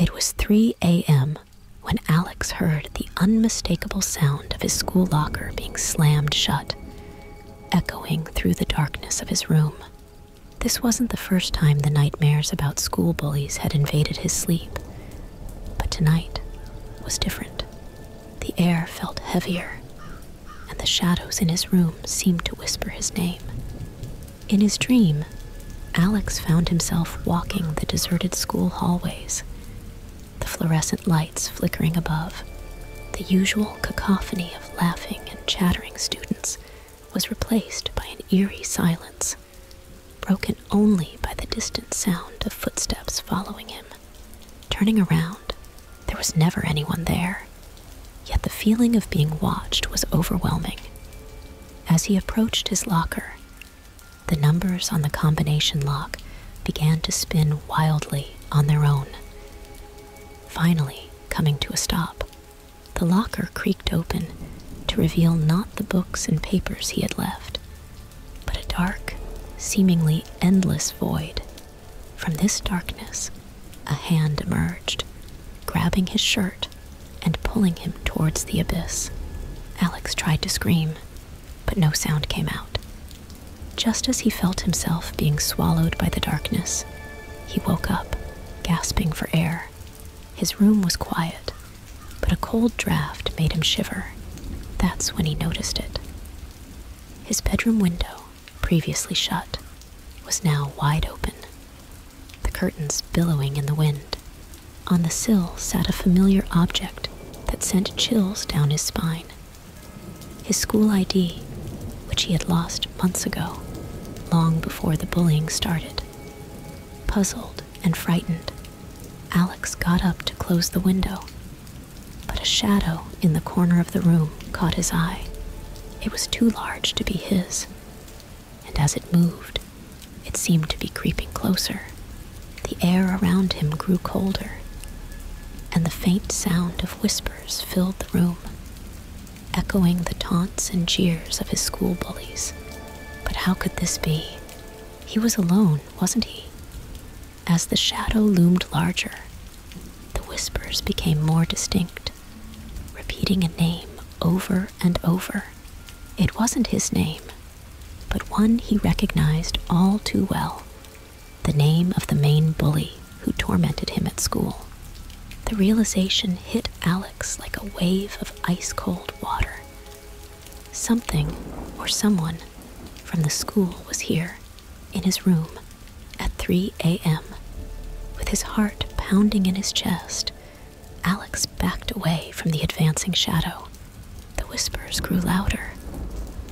It was 3 a.m. when Alex heard the unmistakable sound of his school locker being slammed shut, echoing through the darkness of his room. This wasn't the first time the nightmares about school bullies had invaded his sleep, but tonight was different. The air felt heavier, and the shadows in his room seemed to whisper his name. In his dream, Alex found himself walking the deserted school hallways, fluorescent lights flickering above. The usual cacophony of laughing and chattering students was replaced by an eerie silence, broken only by the distant sound of footsteps following him. Turning around, there was never anyone there, yet the feeling of being watched was overwhelming. As he approached his locker, the numbers on the combination lock began to spin wildly on their own. Finally, coming to a stop, the locker creaked open to reveal not the books and papers he had left, but a dark, seemingly endless void. From this darkness, a hand emerged, grabbing his shirt and pulling him towards the abyss. Alex tried to scream, but no sound came out. Just as he felt himself being swallowed by the darkness, he woke up, gasping for air. His room was quiet, but a cold draft made him shiver. That's when he noticed it. His bedroom window, previously shut, was now wide open, the curtains billowing in the wind. On the sill sat a familiar object that sent chills down his spine. His school ID, which he had lost months ago, long before the bullying started. Puzzled and frightened, Alex got up to close the window, but a shadow in the corner of the room caught his eye. It was too large to be his, and as it moved, it seemed to be creeping closer. The air around him grew colder, and the faint sound of whispers filled the room, echoing the taunts and jeers of his school bullies. But how could this be? He was alone, wasn't he? As the shadow loomed larger, the whispers became more distinct, repeating a name over and over. It wasn't his name, but one he recognized all too well the name of the main bully who tormented him at school. The realization hit Alex like a wave of ice cold water. Something or someone from the school was here, in his room, at 3 a.m. His heart pounding in his chest, Alex backed away from the advancing shadow. The whispers grew louder,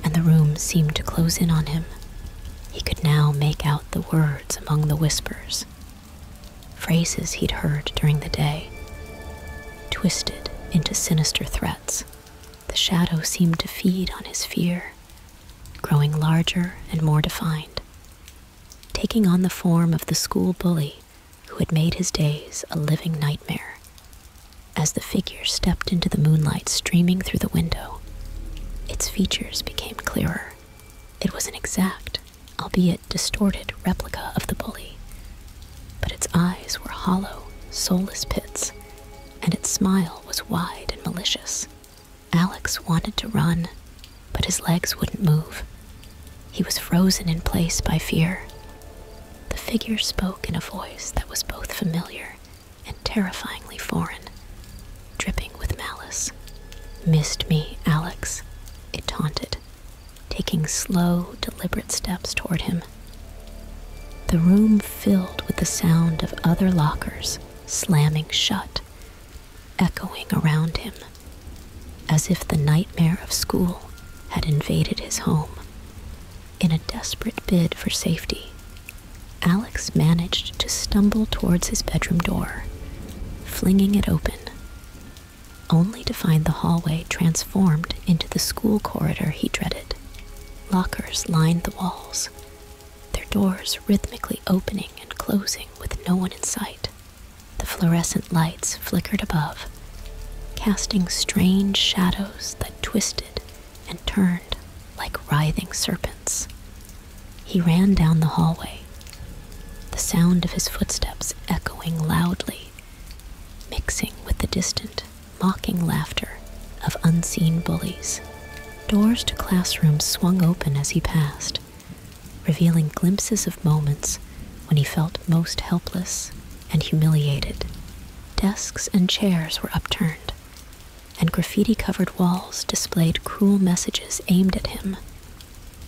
and the room seemed to close in on him. He could now make out the words among the whispers, phrases he'd heard during the day, twisted into sinister threats. The shadow seemed to feed on his fear, growing larger and more defined, taking on the form of the school bully had made his days a living nightmare. As the figure stepped into the moonlight streaming through the window, its features became clearer. It was an exact, albeit distorted, replica of the bully, but its eyes were hollow, soulless pits, and its smile was wide and malicious. Alex wanted to run, but his legs wouldn't move. He was frozen in place by fear. The figure spoke in a voice that was both familiar and terrifyingly foreign, dripping with malice. Missed me, Alex, it taunted, taking slow, deliberate steps toward him. The room filled with the sound of other lockers slamming shut, echoing around him, as if the nightmare of school had invaded his home. In a desperate bid for safety, Alex managed to stumble towards his bedroom door, flinging it open, only to find the hallway transformed into the school corridor he dreaded. Lockers lined the walls, their doors rhythmically opening and closing with no one in sight. The fluorescent lights flickered above, casting strange shadows that twisted and turned like writhing serpents. He ran down the hallway, sound of his footsteps echoing loudly mixing with the distant, mocking laughter of unseen bullies. Doors to classrooms swung open as he passed, revealing glimpses of moments when he felt most helpless and humiliated. Desks and chairs were upturned, and graffiti covered walls displayed cruel messages aimed at him.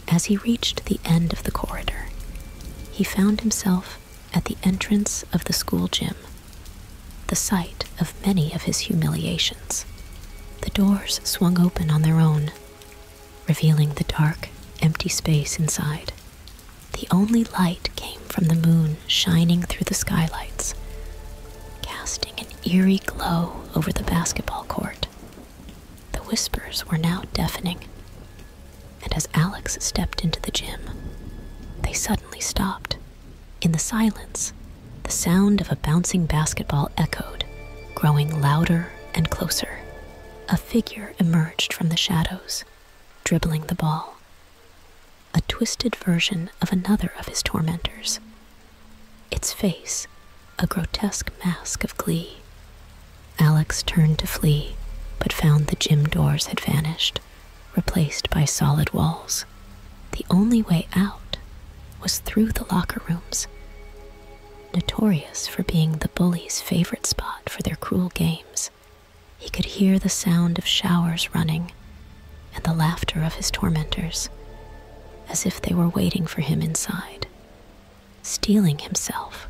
As he reached the end of the corridor, he found himself at the entrance of the school gym, the site of many of his humiliations. The doors swung open on their own, revealing the dark, empty space inside. The only light came from the moon shining through the skylights, casting an eerie glow over the basketball court. The whispers were now deafening, and as Alex stepped into the gym, they suddenly stopped. In the silence, the sound of a bouncing basketball echoed, growing louder and closer. A figure emerged from the shadows, dribbling the ball. A twisted version of another of his tormentors. Its face, a grotesque mask of glee. Alex turned to flee, but found the gym doors had vanished, replaced by solid walls. The only way out was through the locker rooms. Notorious for being the bully's favorite spot for their cruel games, he could hear the sound of showers running and the laughter of his tormentors, as if they were waiting for him inside. Steeling himself,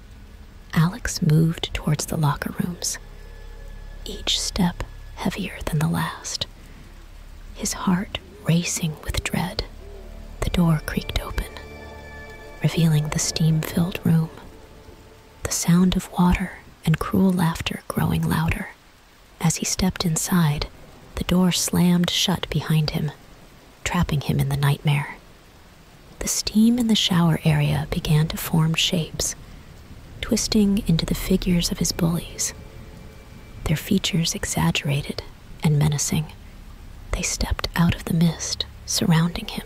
Alex moved towards the locker rooms, each step heavier than the last. His heart racing with dread, the door creaked open, revealing the steam filled room, the sound of water and cruel laughter growing louder. As he stepped inside, the door slammed shut behind him, trapping him in the nightmare. The steam in the shower area began to form shapes, twisting into the figures of his bullies. Their features exaggerated and menacing, they stepped out of the mist surrounding him,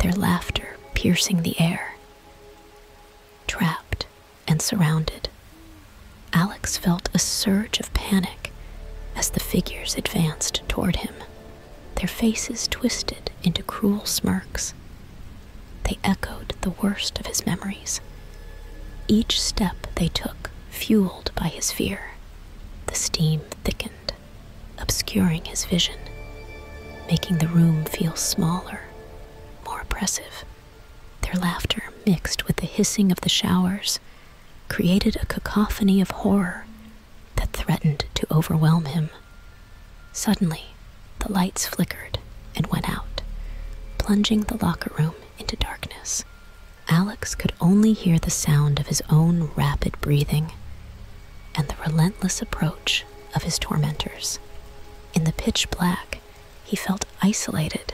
their laughter piercing the air. Trapped and surrounded, Alex felt a surge of panic as the figures advanced toward him, their faces twisted into cruel smirks. They echoed the worst of his memories. Each step they took fueled by his fear. The steam thickened, obscuring his vision, making the room feel smaller, more oppressive. Their laughter mixed with the hissing of the showers created a cacophony of horror that threatened to overwhelm him. Suddenly, the lights flickered and went out, plunging the locker room into darkness. Alex could only hear the sound of his own rapid breathing and the relentless approach of his tormentors. In the pitch black, he felt isolated,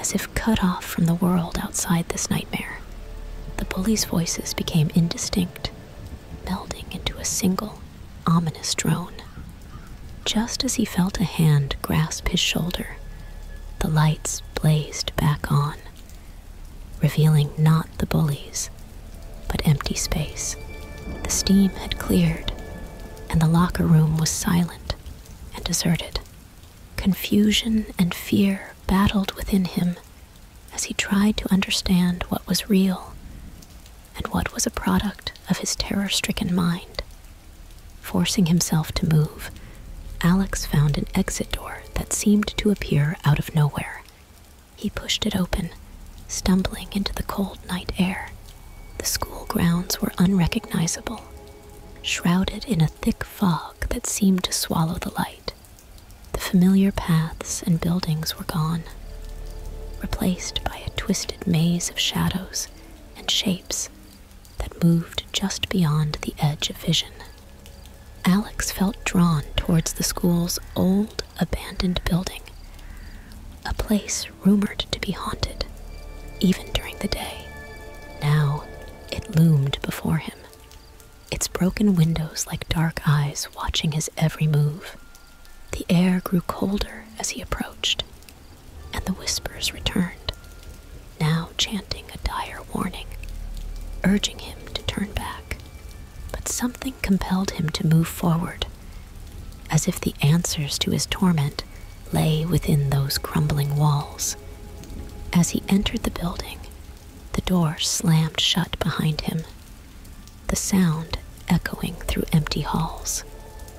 as if cut off from the world outside this nightmare. The bullies' voices became indistinct, melding into a single, ominous drone. Just as he felt a hand grasp his shoulder, the lights blazed back on, revealing not the bullies, but empty space. The steam had cleared, and the locker room was silent and deserted. Confusion and fear battled within him as he tried to understand what was real and what was a product of his terror stricken mind. Forcing himself to move, Alex found an exit door that seemed to appear out of nowhere. He pushed it open, stumbling into the cold night air. The school grounds were unrecognizable, shrouded in a thick fog that seemed to swallow the light. The familiar paths and buildings were gone, replaced by a twisted maze of shadows and shapes that moved just beyond the edge of vision. Alex felt drawn towards the school's old, abandoned building, a place rumored to be haunted, even during the day. Now it loomed before him, its broken windows like dark eyes watching his every move. The air grew colder as he approached, and the whispers returned, now chanting a dire warning, urging him to turn back. But something compelled him to move forward. as if the answers to his torment lay within those crumbling walls. As he entered the building, the door slammed shut behind him, the sound echoing through empty halls.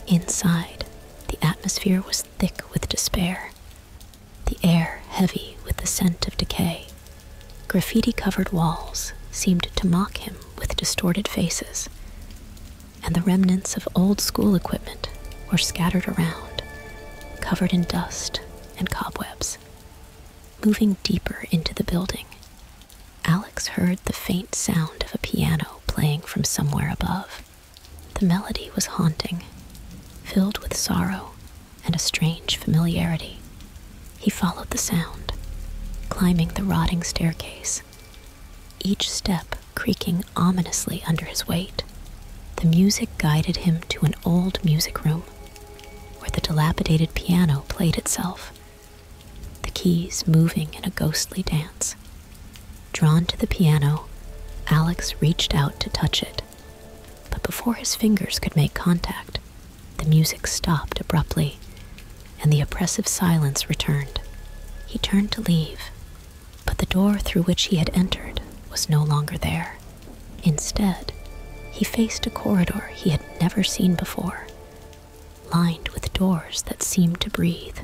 Inside, the atmosphere was thick with despair, the air heavy with the scent of decay. Graffiti covered walls seemed to mock him with distorted faces, and the remnants of old school equipment were scattered around, covered in dust and cobwebs. Moving deeper into the building, Alex heard the faint sound of a piano playing from somewhere above. The melody was haunting, filled with sorrow and a strange familiarity. He followed the sound, climbing the rotting staircase, each step creaking ominously under his weight. The music guided him to an old music room where the dilapidated piano played itself, the keys moving in a ghostly dance. Drawn to the piano, Alex reached out to touch it, but before his fingers could make contact, the music stopped abruptly and the oppressive silence returned. He turned to leave, but the door through which he had entered was no longer there. Instead, he faced a corridor he had never seen before, lined with doors that seemed to breathe,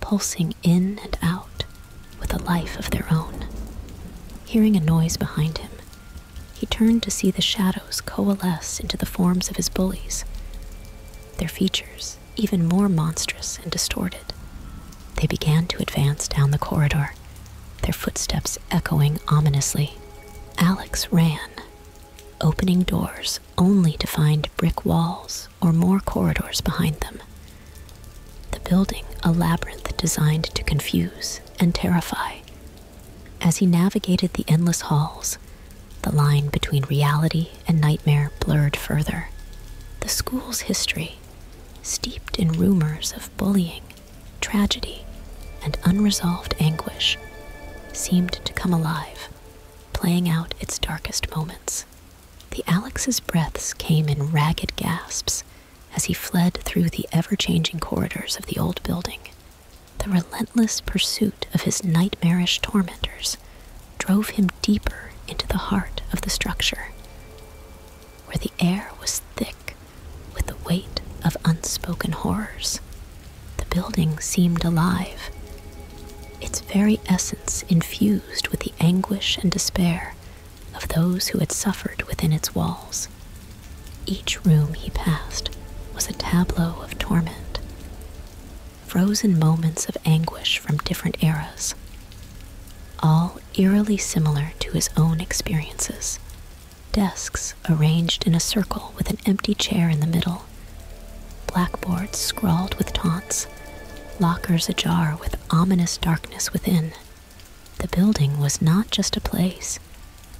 pulsing in and out with a life of their own. Hearing a noise behind him, he turned to see the shadows coalesce into the forms of his bullies, their features even more monstrous and distorted. They began to advance down the corridor, their footsteps echoing ominously. Alex ran, opening doors only to find brick walls or more corridors behind them. The building a labyrinth designed to confuse and terrify. As he navigated the endless halls, the line between reality and nightmare blurred further. The school's history, steeped in rumors of bullying, tragedy, and unresolved anguish, seemed to come alive, playing out its darkest moments. The Alex's breaths came in ragged gasps as he fled through the ever changing corridors of the old building. The relentless pursuit of his nightmarish tormentors drove him deeper into the heart of the structure, where the air was thick with the weight of unspoken horrors. The building seemed alive, its very essence infused with the anguish and despair of those who had suffered within its walls. Each room he passed was a tableau of torment, frozen moments of anguish from different eras, all eerily similar to his own experiences. Desks arranged in a circle with an empty chair in the middle, blackboards scrawled with taunts, lockers ajar with ominous darkness within. The building was not just a place,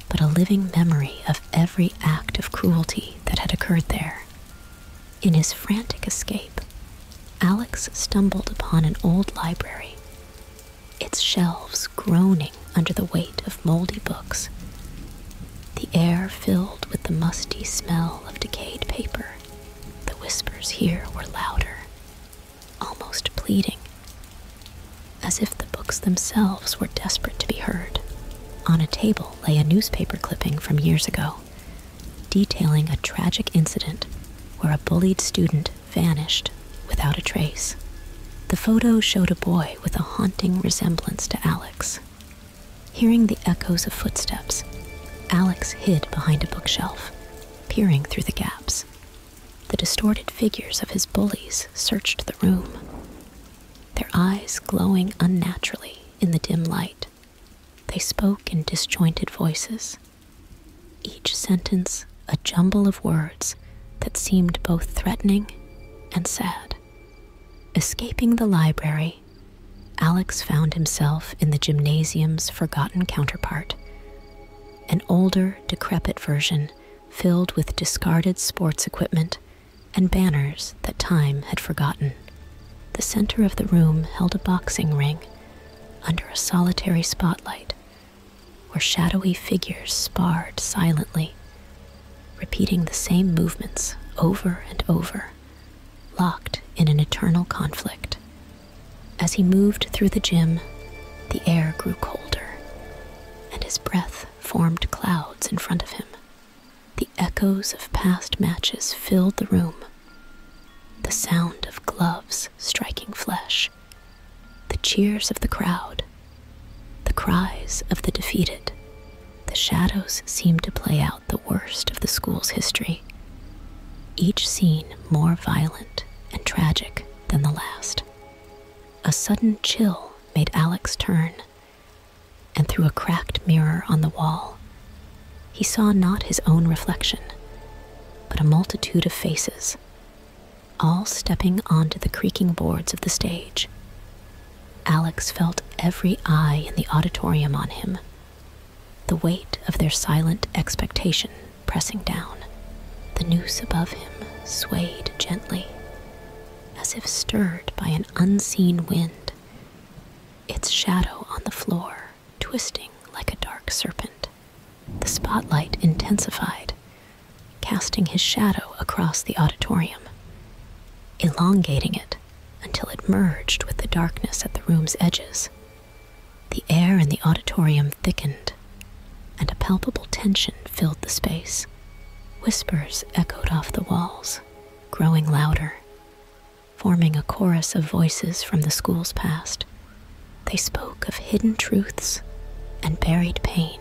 but a living memory of every act of cruelty that had occurred there. In his frantic escape, Alex stumbled upon an old library, its shelves groaning under the weight of moldy books, the air filled with the musty smell of decayed paper. Whispers here were louder, almost pleading, as if the books themselves were desperate to be heard. On a table lay a newspaper clipping from years ago, detailing a tragic incident where a bullied student vanished without a trace. The photo showed a boy with a haunting resemblance to Alex. Hearing the echoes of footsteps, Alex hid behind a bookshelf, peering through the gaps. The distorted figures of his bullies searched the room, their eyes glowing unnaturally in the dim light. They spoke in disjointed voices, each sentence a jumble of words that seemed both threatening and sad. Escaping the library, Alex found himself in the gymnasium's forgotten counterpart, an older, decrepit version filled with discarded sports equipment and banners that time had forgotten. The center of the room held a boxing ring under a solitary spotlight where shadowy figures sparred silently repeating the same movements over and over, locked in an eternal conflict. As he moved through the gym, the air grew colder, and his breath formed clouds in front of him. The echoes of past matches filled the room. The sound of gloves striking flesh, the cheers of the crowd, the cries of the defeated. The shadows seemed to play out the worst of the school's history, each scene more violent and tragic than the last. A sudden chill made Alex turn, and through a cracked mirror on the wall, he saw not his own reflection, but a multitude of faces, all stepping onto the creaking boards of the stage. Alex felt every eye in the auditorium on him, the weight of their silent expectation pressing down. The noose above him swayed gently, as if stirred by an unseen wind, its shadow on the floor twisting like a dark serpent. The spotlight intensified, casting his shadow across the auditorium, elongating it until it merged with the darkness at the room's edges. The air in the auditorium thickened, and a palpable tension filled the space. Whispers echoed off the walls, growing louder, forming a chorus of voices from the school's past. They spoke of hidden truths and buried pain,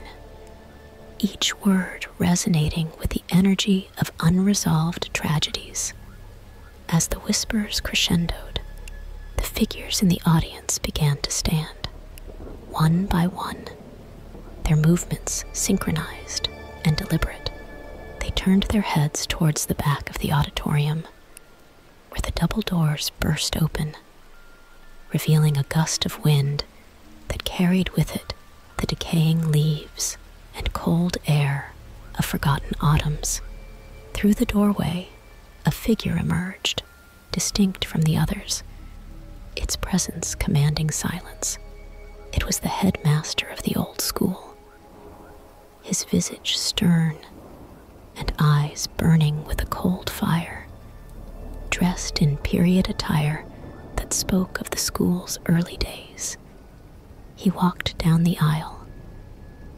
each word resonating with the energy of unresolved tragedies. As the whispers crescendoed, the figures in the audience began to stand, one by one, their movements synchronized and deliberate. They turned their heads towards the back of the auditorium, where the double doors burst open, revealing a gust of wind that carried with it the decaying leaves and cold air of forgotten autumns. Through the doorway, a figure emerged, distinct from the others, its presence commanding silence. It was the headmaster of the old school, his visage stern and eyes burning with a cold fire, dressed in period attire that spoke of the school's early days. He walked down the aisle,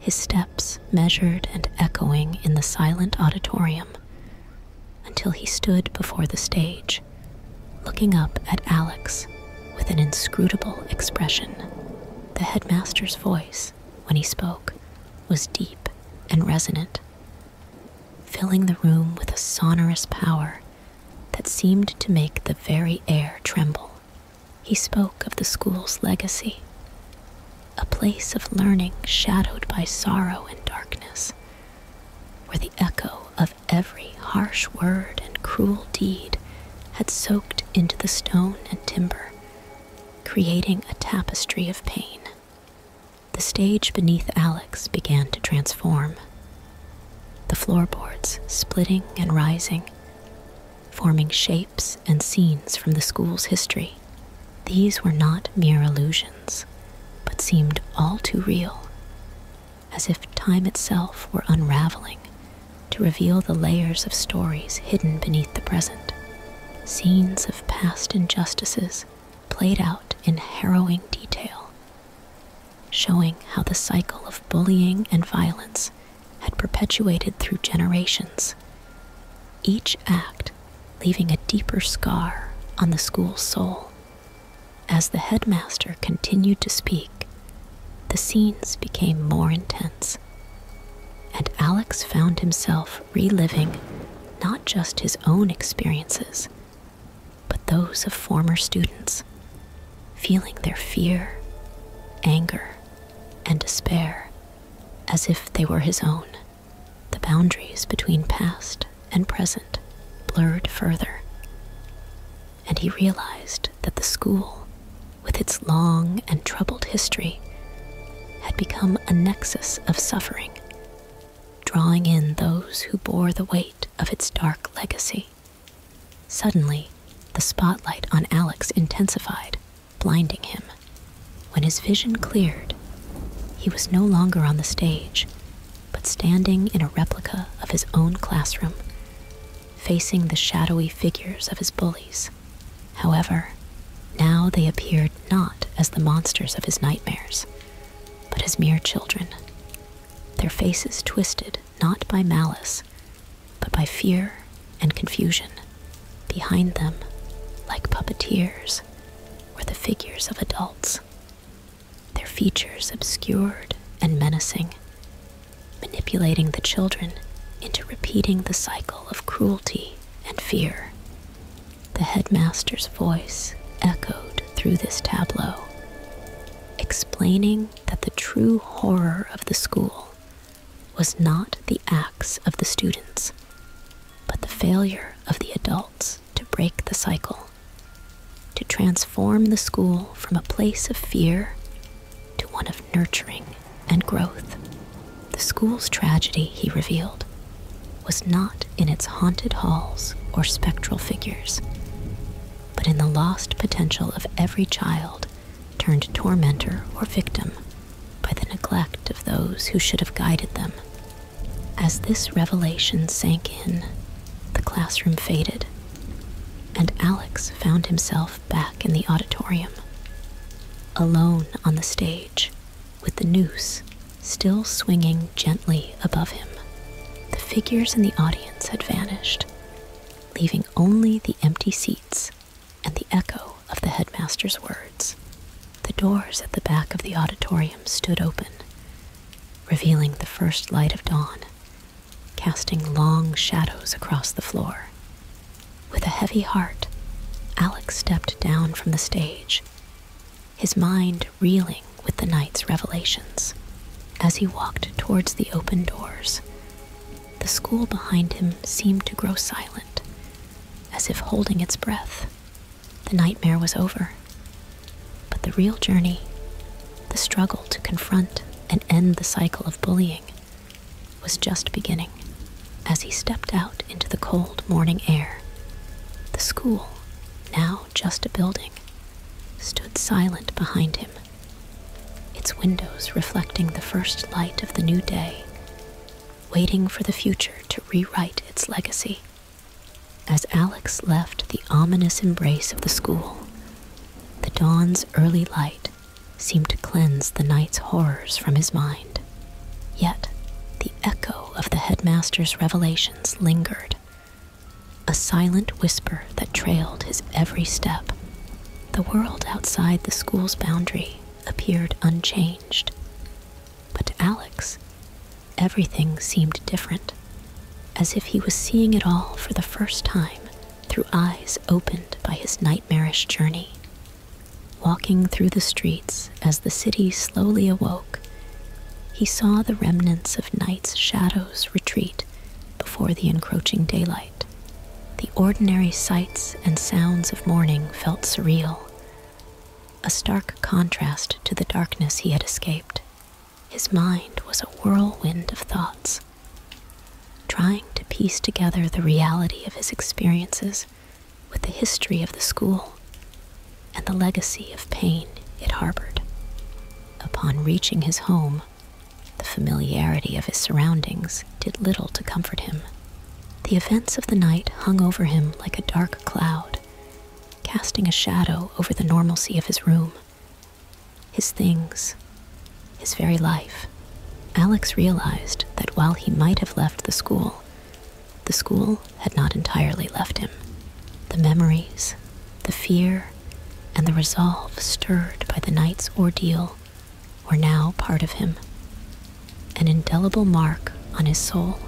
his steps measured and echoing in the silent auditorium until he stood before the stage, looking up at Alex with an inscrutable expression. The headmaster's voice, when he spoke, was deep and resonant, filling the room with a sonorous power that seemed to make the very air tremble. He spoke of the school's legacy, a place of learning shadowed by sorrow and darkness, where the echo of every harsh word and cruel deed had soaked into the stone and timber, creating a tapestry of pain. The stage beneath Alex began to transform, the floorboards splitting and rising, forming shapes and scenes from the school's history. These were not mere illusions, but seemed all too real, as if time itself were unraveling to reveal the layers of stories hidden beneath the present. Scenes of past injustices played out in harrowing detail, showing how the cycle of bullying and violence had perpetuated through generations, each act leaving a deeper scar on the school's soul. As the headmaster continued to speak, the scenes became more intense, and Alex found himself reliving not just his own experiences, but those of former students, feeling their fear, anger, and despair as if they were his own. The boundaries between past and present blurred further, and he realized that the school, with its long and troubled history, had become a nexus of suffering, drawing in those who bore the weight of its dark legacy. Suddenly, the spotlight on Alex intensified, blinding him. When his vision cleared, he was no longer on the stage, but standing in a replica of his own classroom, facing the shadowy figures of his bullies. However, now they appeared not as the monsters of his nightmares, but as mere children, their faces twisted not by malice, but by fear and confusion. Behind them, like puppeteers, were the figures of adults, their features obscured and menacing, manipulating the children into repeating the cycle of cruelty and fear. The headmaster's voice echoed through this tableau, explaining that the true horror of the school was not the acts of the students, but the failure of the adults to break the cycle, to transform the school from a place of fear to one of nurturing and growth. The school's tragedy, he revealed, was not in its haunted halls or spectral figures, but in the lost potential of every child turned tormentor or victim by the neglect of those who should have guided them. As this revelation sank in, the classroom faded, and Alex found himself back in the auditorium, alone on the stage, with the noose still swinging gently above him. The figures in the audience had vanished, leaving only the empty seats and the echo of the headmaster's words. The doors at the back of the auditorium stood open, revealing the first light of dawn, casting long shadows across the floor. With a heavy heart, Alex stepped down from the stage, his mind reeling with the night's revelations. As he walked towards the open doors, the school behind him seemed to grow silent, as if holding its breath. The nightmare was over. But the real journey, the struggle to confront and end the cycle of bullying, was just beginning. As he stepped out into the cold morning air, the school, now just a building, stood silent behind him its windows reflecting the first light of the new day, waiting for the future to rewrite its legacy. As Alex left the ominous embrace of the school, the dawn's early light seemed to cleanse the night's horrors from his mind. Yet, the echo of the headmaster's revelations lingered, a silent whisper that trailed his every step. The world outside the school's boundary appeared unchanged. But to Alex, everything seemed different, as if he was seeing it all for the first time through eyes opened by his nightmarish journey. Walking through the streets as the city slowly awoke, he saw the remnants of night's shadows retreat before the encroaching daylight. The ordinary sights and sounds of morning felt surreal a stark contrast to the darkness he had escaped. His mind was a whirlwind of thoughts, trying to piece together the reality of his experiences with the history of the school and the legacy of pain it harbored. Upon reaching his home, the familiarity of his surroundings did little to comfort him. The events of the night hung over him like a dark cloud, casting a shadow over the normalcy of his room, his things, his very life. Alex realized that while he might have left the school, the school had not entirely left him. The memories, the fear, and the resolve stirred by the night's ordeal were now part of him, an indelible mark on his soul.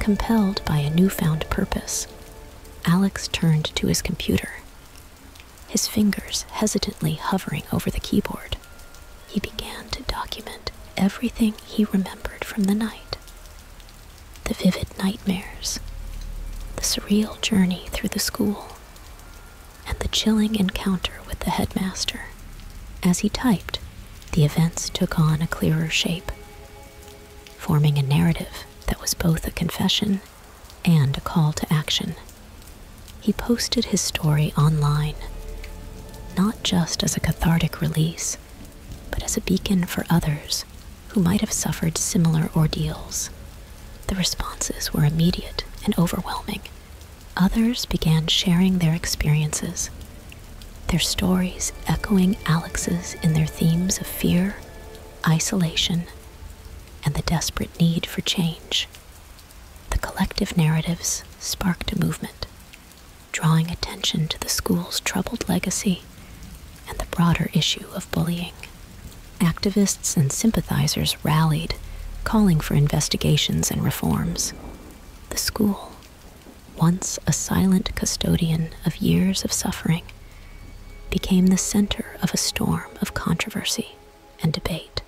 Compelled by a newfound purpose, Alex turned to his computer his fingers hesitantly hovering over the keyboard. He began to document everything he remembered from the night the vivid nightmares, the surreal journey through the school, and the chilling encounter with the headmaster. As he typed, the events took on a clearer shape, forming a narrative that was both a confession and a call to action. He posted his story online not just as a cathartic release, but as a beacon for others who might have suffered similar ordeals. The responses were immediate and overwhelming, Others began sharing their experiences, their stories echoing Alex's in their themes of fear, isolation, and the desperate need for change. The collective narratives sparked a movement, drawing attention to the school's troubled legacy and the broader issue of bullying. Activists and sympathizers rallied, calling for investigations and reforms. The school, once a silent custodian of years of suffering, became the center of a storm of controversy and debate.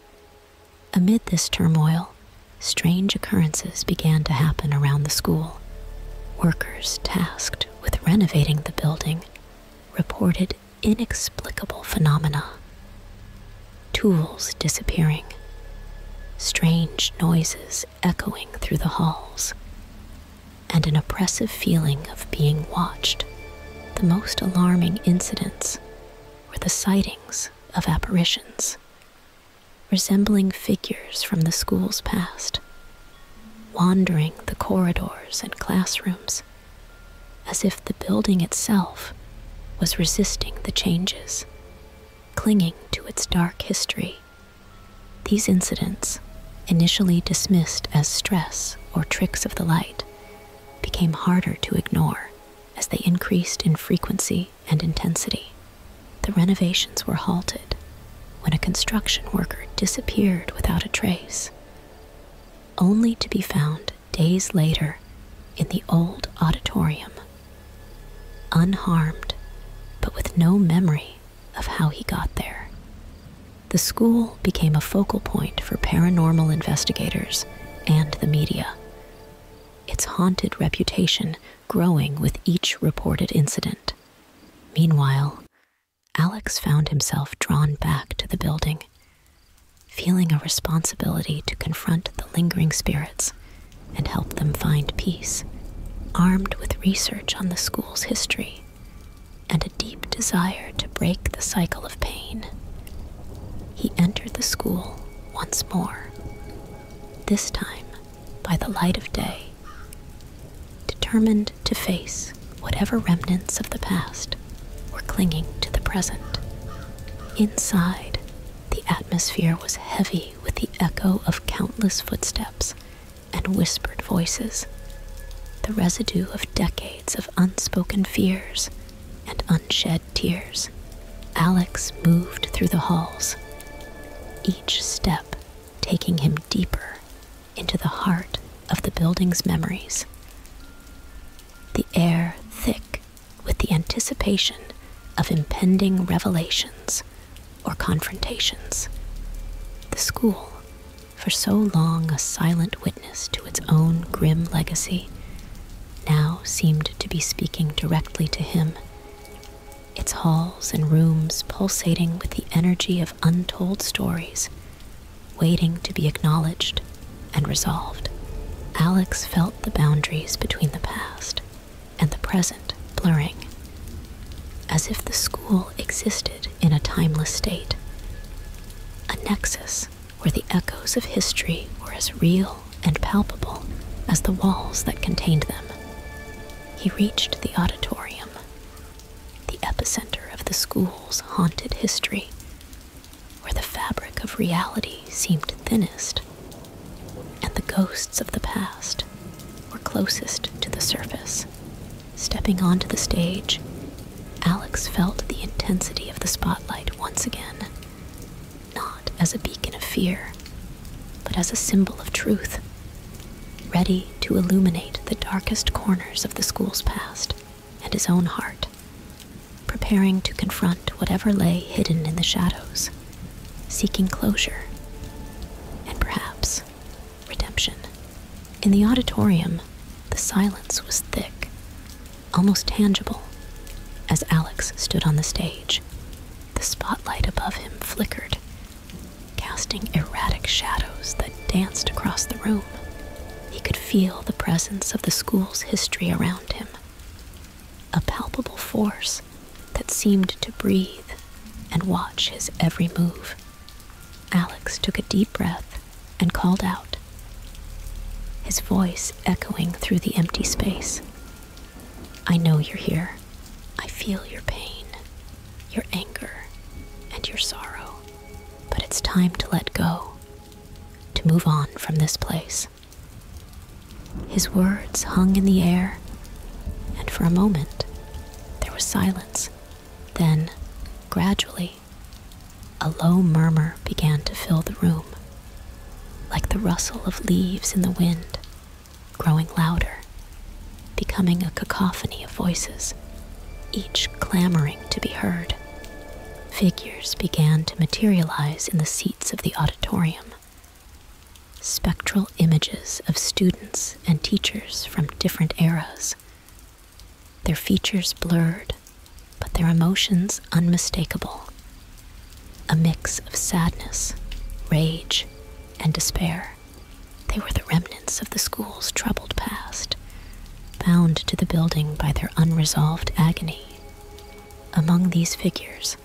Amid this turmoil, strange occurrences began to happen around the school. Workers tasked with renovating the building reported inexplicable phenomena. Tools disappearing, strange noises echoing through the halls, and an oppressive feeling of being watched. The most alarming incidents were the sightings of apparitions. Resembling figures from the school's past, wandering the corridors and classrooms. As if the building itself was resisting the changes, clinging to its dark history. These incidents, initially dismissed as stress or tricks of the light, became harder to ignore as they increased in frequency and intensity. The renovations were halted when a construction worker disappeared without a trace, only to be found days later in the old auditorium, unharmed but with no memory of how he got there. The school became a focal point for paranormal investigators and the media, its haunted reputation growing with each reported incident. Meanwhile, Alex found himself drawn back to the building, feeling a responsibility to confront the lingering spirits and help them find peace. Armed with research on the school's history and a deep desire to break the cycle of pain, he entered the school once more, this time by the light of day, determined to face whatever remnants of the past were clinging to the present. Inside, the atmosphere was heavy with the echo of countless footsteps and whispered voices, the residue of decades of unspoken fears and unshed tears. Alex moved through the halls, each step taking him deeper into the heart of the building's memories. The air thick with the anticipation of impending revelations or confrontations. The school, for so long a silent witness to its own grim legacy, now seemed to be speaking directly to him, its halls and rooms pulsating with the energy of untold stories, waiting to be acknowledged and resolved. Alex felt the boundaries between the past and the present blurring as if the school existed in a timeless state, a nexus where the echoes of history were as real and palpable as the walls that contained them. He reached the auditorium, epicenter of the school's haunted history, where the fabric of reality seemed thinnest, and the ghosts of the past were closest to the surface. Stepping onto the stage, Alex felt the intensity of the spotlight once again, not as a beacon of fear, but as a symbol of truth, ready to illuminate the darkest corners of the school's past and his own heart, preparing to confront whatever lay hidden in the shadows, seeking closure and perhaps redemption. In the auditorium, the silence was thick, almost tangible as Alex stood on the stage. The spotlight above him flickered, casting erratic shadows that danced across the room. He could feel the presence of the school's history around him, a palpable force seemed to breathe and watch his every move. Alex took a deep breath and called out, his voice echoing through the empty space. I know you're here. I feel your pain, your anger, and your sorrow. But it's time to let go, to move on from this place. His words hung in the air, and for a moment there was silence. Then, gradually, a low murmur began to fill the room, like the rustle of leaves in the wind, growing louder, becoming a cacophony of voices, each clamoring to be heard. Figures began to materialize in the seats of the auditorium. Spectral images of students and teachers from different eras. Their features blurred, but their emotions unmistakable. A mix of sadness, rage, and despair. They were the remnants of the school's troubled past, bound to the building by their unresolved agony. Among these figures,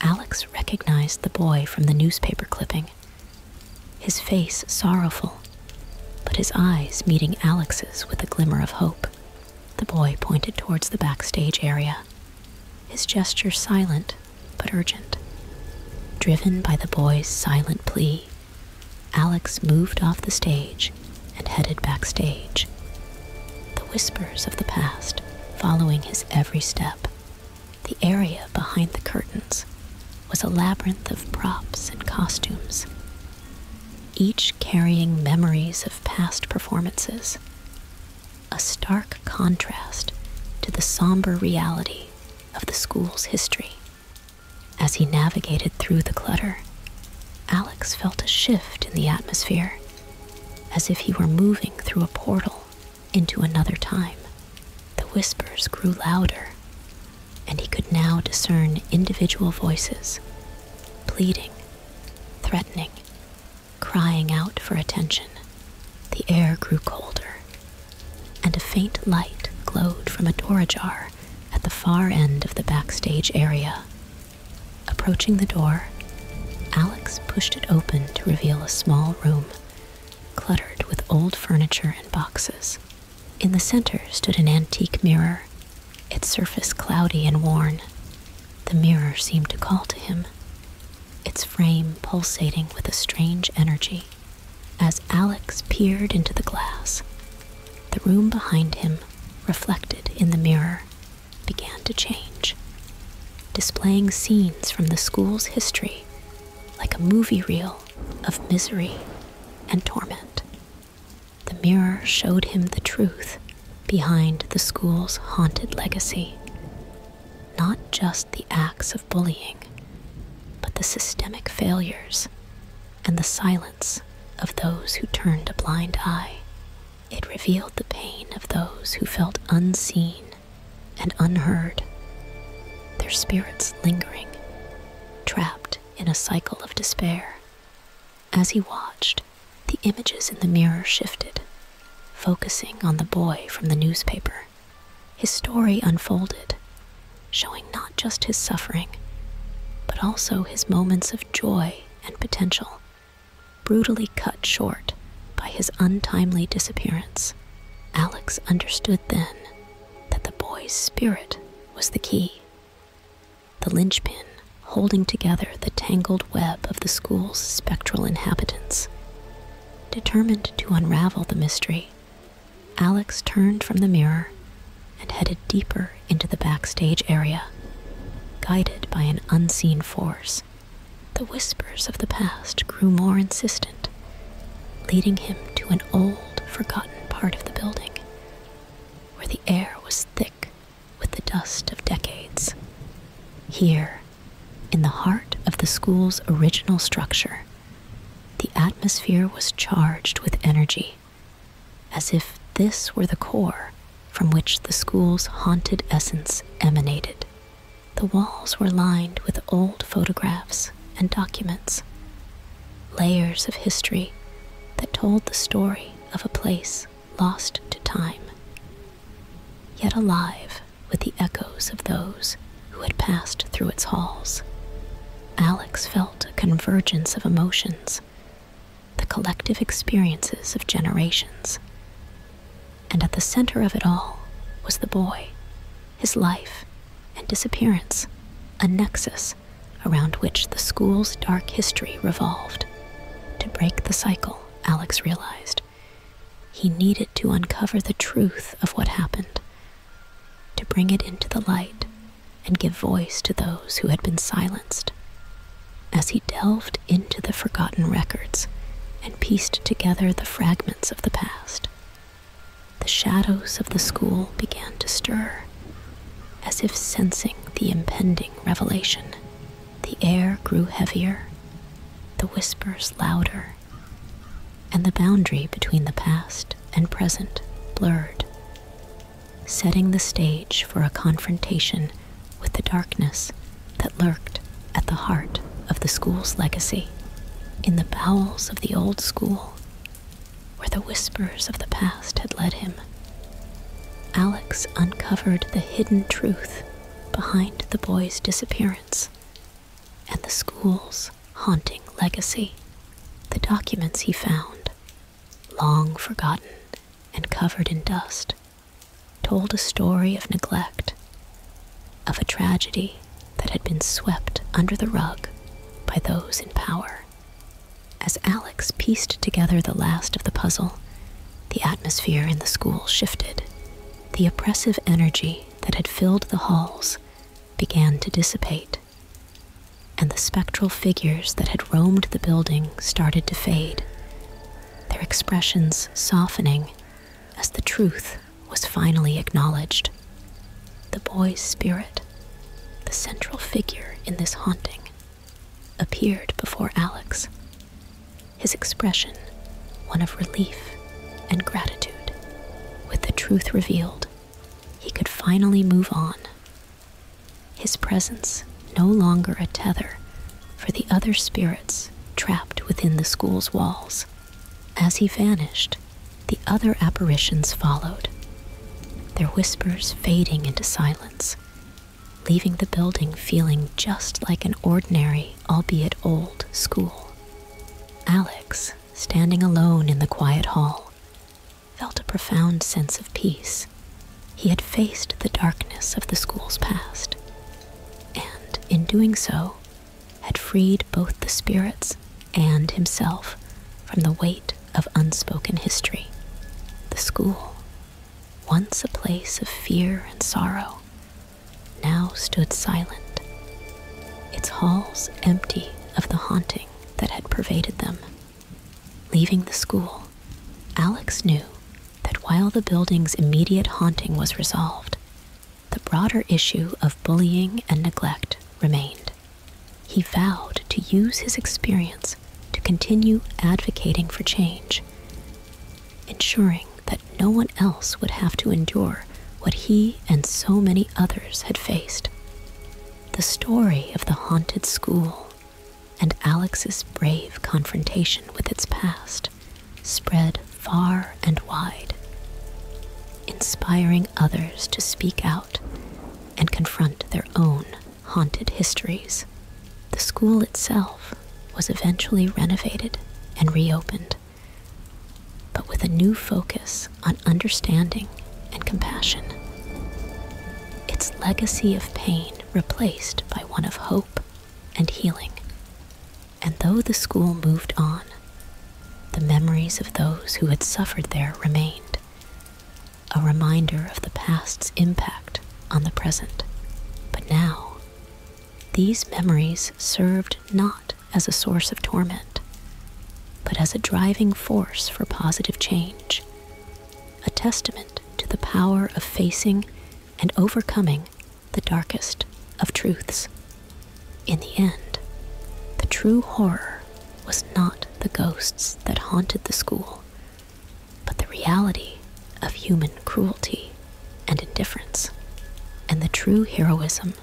Alex recognized the boy from the newspaper clipping, his face sorrowful, but his eyes meeting Alex's with a glimmer of hope. The boy pointed towards the backstage area, his gesture silent but urgent. Driven by the boy's silent plea, Alex moved off the stage and headed backstage, the whispers of the past following his every step. The area behind the curtains was a labyrinth of props and costumes, each carrying memories of past performances, a stark contrast to the somber reality of the school's history. As he navigated through the clutter, Alex felt a shift in the atmosphere, as if he were moving through a portal into another time. The whispers grew louder, and he could now discern individual voices, pleading, threatening, crying out for attention. The air grew colder, and a faint light glowed from a door ajar at the far end of the backstage area. Approaching the door, Alex pushed it open to reveal a small room, cluttered with old furniture and boxes. In the center stood an antique mirror, its surface cloudy and worn. The mirror seemed to call to him, its frame pulsating with a strange energy. As Alex peered into the glass, the room behind him, reflected in the mirror, began to change, displaying scenes from the school's history like a movie reel of misery and torment. The mirror showed him the truth behind the school's haunted legacy. Not just the acts of bullying, but the systemic failures and the silence of those who turned a blind eye. It revealed the pain of those who felt unseen and unheard, their spirits lingering, trapped in a cycle of despair. As he watched, the images in the mirror shifted, focusing on the boy from the newspaper. His story unfolded, showing not just his suffering, but also his moments of joy and potential, brutally cut short by his untimely disappearance. Alex understood then that the boy's spirit was the key, the linchpin holding together the tangled web of the school's spectral inhabitants. Determined to unravel the mystery, Alex turned from the mirror and headed deeper into the backstage area, guided by an unseen force. The whispers of the past grew more insistent, leading him to an old, forgotten part of the building where the air was thick with the dust of decades. Here, in the heart of the school's original structure, the atmosphere was charged with energy, as if this were the core from which the school's haunted essence emanated. The walls were lined with old photographs and documents, layers of history that told the story of a place lost to time, yet alive with the echoes of those who had passed through its halls. Alex felt a convergence of emotions, the collective experiences of generations. And at the center of it all was the boy, his life, and disappearance, a nexus around which the school's dark history revolved. To break the cycle, Alex realized, he needed to uncover the truth of what happened, to bring it into the light and give voice to those who had been silenced. As he delved into the forgotten records and pieced together the fragments of the past, the shadows of the school began to stir, as if sensing the impending revelation. The air grew heavier, the whispers louder, and the boundary between the past and present blurred, setting the stage for a confrontation with the darkness that lurked at the heart of the school's legacy. In the bowels of the old school, where the whispers of the past had led him, Alex uncovered the hidden truth behind the boy's disappearance and the school's haunting legacy. The documents he found, long forgotten and covered in dust, told a story of neglect, of a tragedy that had been swept under the rug by those in power. As Alex pieced together the last of the puzzle, the atmosphere in the school shifted. The oppressive energy that had filled the halls began to dissipate, and the spectral figures that had roamed the building started to fade, their expressions softening as the truth was finally acknowledged. The boy's spirit, the central figure in this haunting, appeared before Alex, his expression one of relief and gratitude. With the truth revealed, he could finally move on. His presence no longer a tether for the other spirits trapped within the school's walls. As he vanished, the other apparitions followed, their whispers fading into silence, leaving the building feeling just like an ordinary, albeit old, school. Alex, standing alone in the quiet hall, felt a profound sense of peace. He had faced the darkness of the school's past, and in doing so, had freed both the spirits and himself from the weight of unspoken history. The school, once a place of fear and sorrow, now stood silent, its halls empty of the haunting that had pervaded them. Leaving the school, Alex knew that while the building's immediate haunting was resolved, the broader issue of bullying and neglect remained. He vowed to use his experience to continue advocating for change, ensuring no one else would have to endure what he and so many others had faced. The story of the haunted school and Alex's brave confrontation with its past spread far and wide, inspiring others to speak out and confront their own haunted histories. The school itself was eventually renovated and reopened, but with a new focus on understanding and compassion. Its legacy of pain replaced by one of hope and healing. And though the school moved on, the memories of those who had suffered there remained, a reminder of the past's impact on the present. But now, these memories served not as a source of torment, but as a driving force for positive change, a testament to the power of facing and overcoming the darkest of truths. In the end, the true horror was not the ghosts that haunted the school, but the reality of human cruelty and indifference. And the true heroism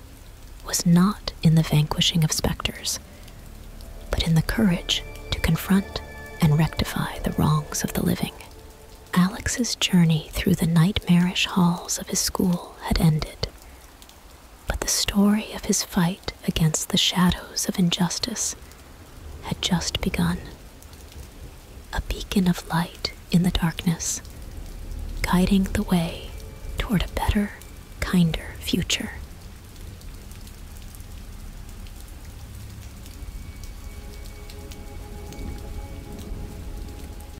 was not in the vanquishing of specters, but in the courage to confront and rectify the wrongs of the living. Alex's journey through the nightmarish halls of his school had ended, but the story of his fight against the shadows of injustice had just begun. A beacon of light in the darkness, guiding the way toward a better, kinder future.